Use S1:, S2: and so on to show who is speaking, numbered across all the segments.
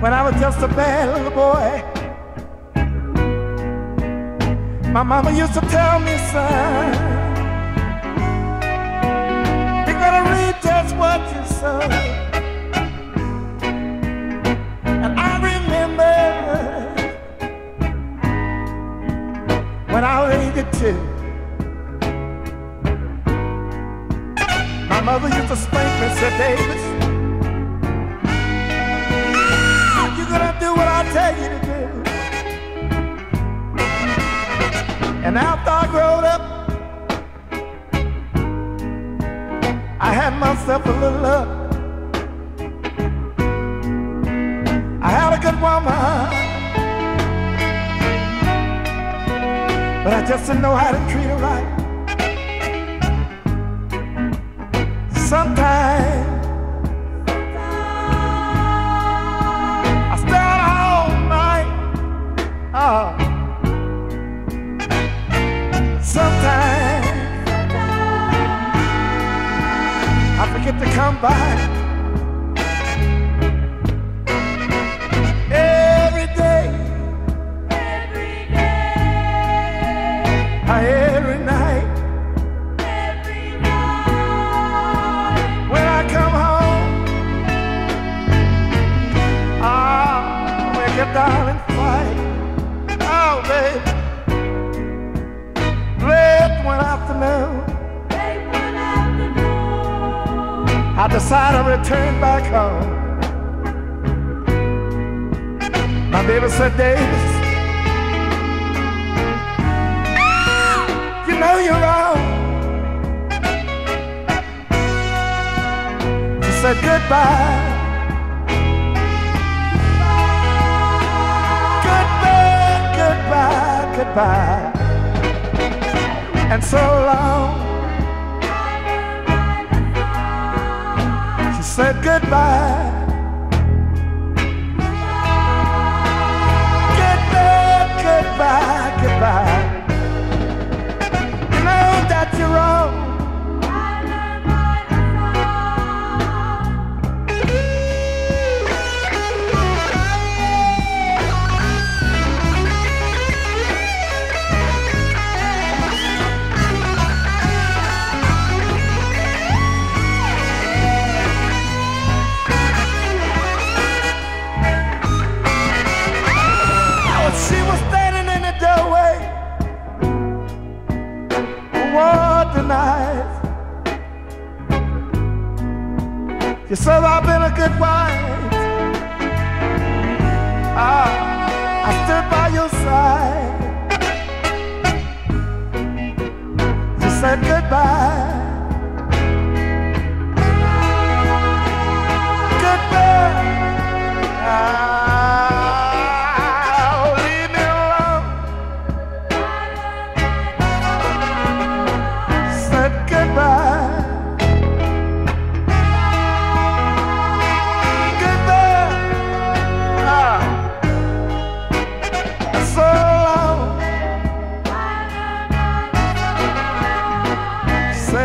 S1: when I was just a bad little boy. My mama used to tell me, son, you're gonna read just what you sow. And I remember when I was 82. My mother used to spank me, said, Davis, And after I growed up, I had myself a little love. I had a good woman, but I just didn't know how to treat her right. Sometimes I forget to come by. Every day, every night. When I come home, ah, wake up, darling, fight. Oh, baby. Late one afternoon, I decided to return back home. My baby said, Davis, you know you're wrong. She said goodbye. Goodbye, goodbye, goodbye. And so long. Said goodbye. Night? You said I've been a good wife. Ah, I stood by your side. You said goodbye.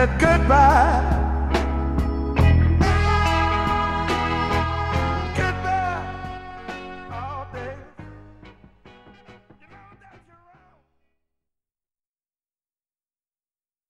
S1: said goodbye.